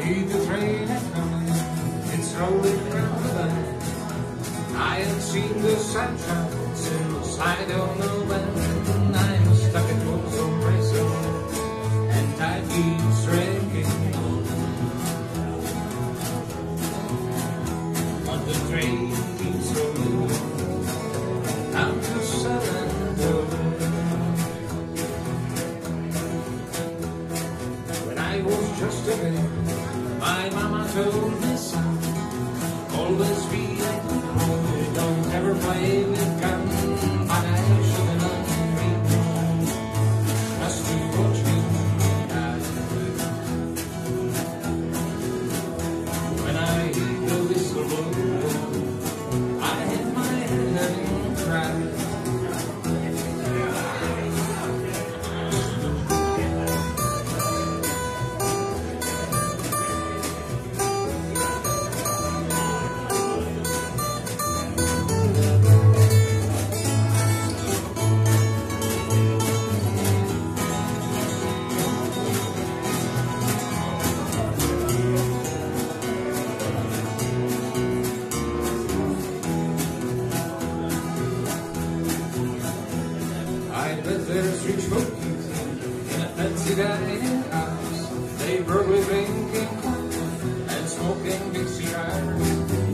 see the train coming, it's rolling around the bend. I haven't seen the sunshine since I don't know when. I'm stuck at Folsom Prison, and time keeps ringing. But the train keeps rolling down to San When I was just a baby, my mama told me, son, always be a good boy, don't ever play with guns. I bet there's rich monkeys in a fancy dining house. They probably drinking coffee and smoking big cigars.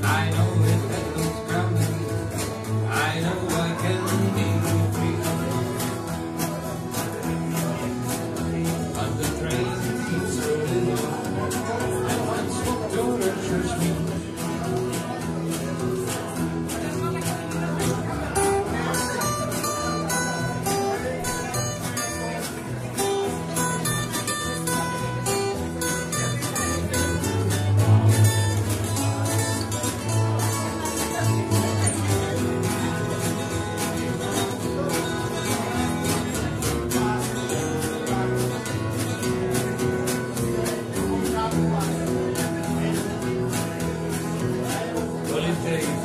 I know it heaven's crowded. I know I can be free. But the train keeps rolling on, and once what tortures me.